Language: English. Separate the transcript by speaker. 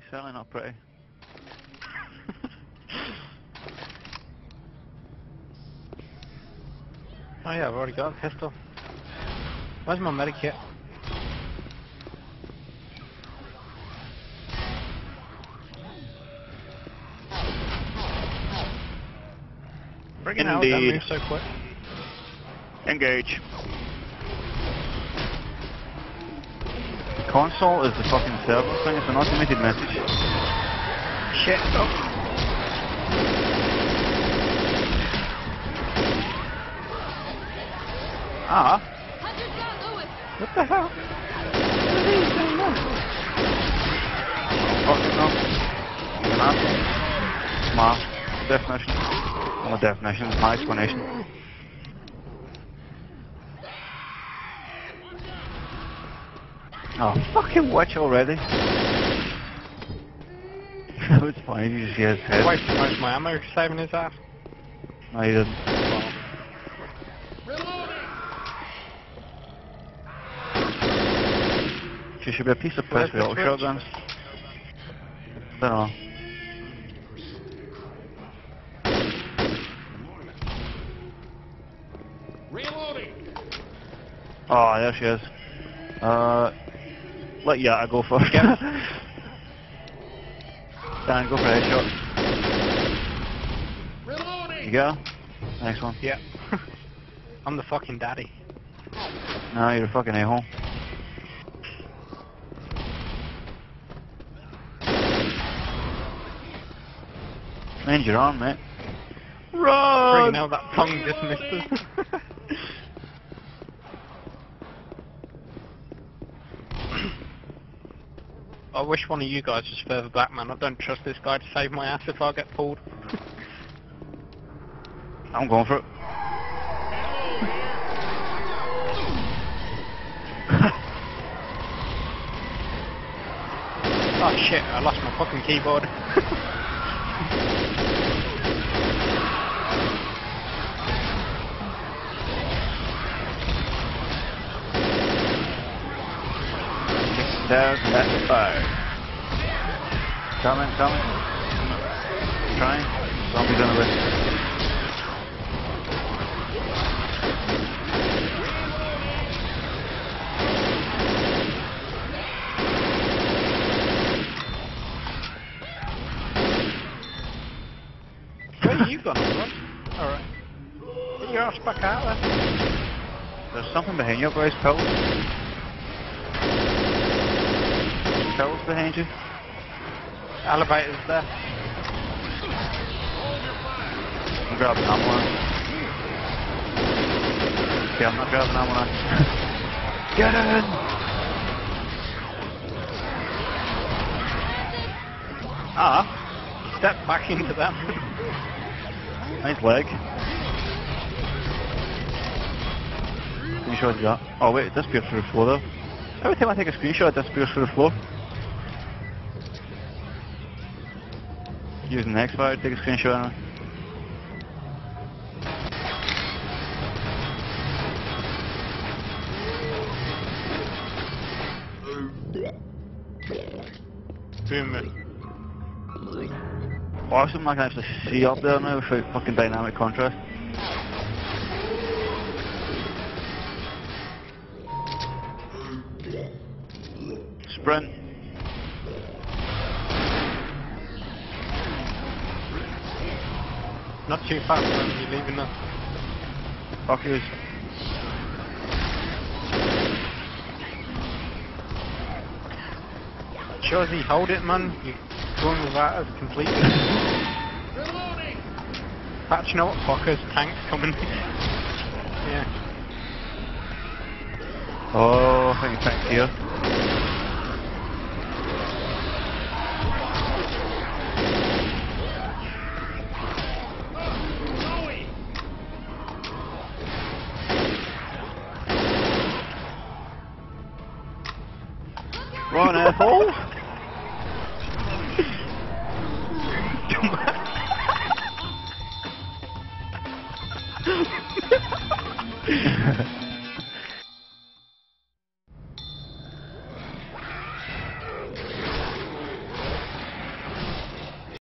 Speaker 1: he's certainly not pretty.
Speaker 2: Oh yeah, I've already got a pistol. Where's my medikit? Bring it out, don't
Speaker 1: Indeed.
Speaker 2: move so quick.
Speaker 1: Engage. Console is the fucking server thing, it's an automated message.
Speaker 2: Shit, oh.
Speaker 1: Ah,
Speaker 3: Hunter John Lewis.
Speaker 2: What the hell?
Speaker 1: fucking no. You're an asshole. My definition. A definition, my explanation. Oh, fucking watch already. that was funny, you just see his head.
Speaker 2: Wasted most of my ammo saving his ass.
Speaker 1: No, he didn't. She should be a piece of
Speaker 2: Where's
Speaker 1: piss with
Speaker 2: the
Speaker 1: all
Speaker 2: switch?
Speaker 1: shotguns. Don't know. Oh, there she is. Uh, let Yata go first.
Speaker 2: Yep.
Speaker 1: Dan, go for a headshot. You go. Next one.
Speaker 2: Yeah. I'm the fucking daddy.
Speaker 1: No, you're a fucking a-hole. Man's your arm, mate.
Speaker 2: Friggin'
Speaker 1: Run!
Speaker 2: hell, that tongue just missed us. I wish one of you guys was further back, man. I don't trust this guy to save my ass if I get pulled.
Speaker 1: I'm going for it.
Speaker 2: oh shit, I lost my fucking keyboard.
Speaker 1: Down, that's fire. Coming, coming. Trying. Zombies on the list.
Speaker 2: Where you gone. Alright. Get your ass back out there.
Speaker 1: There's something behind you, boys. Pills. Pills behind you.
Speaker 2: Elevator's there.
Speaker 1: I'm grabbing that one. Okay, I'm not grabbing that one. Get in! Ah,
Speaker 2: Step back into that.
Speaker 1: nice leg. Screenshot got. Oh wait, it disappears through the floor though. Every time I take a screenshot, it disappears through the floor. Using the Xfire take a screenshot it. Awesome, I can actually see up there now without fucking dynamic contrast. Sprint.
Speaker 2: Not too fast, man. You're leaving us.
Speaker 1: Fuck yous.
Speaker 2: Sure he hold it, man. You're going without us completely. Patch, you know what? Fuckers, tanks coming. yeah.
Speaker 1: Oh, I think it's here. bowl? Come on.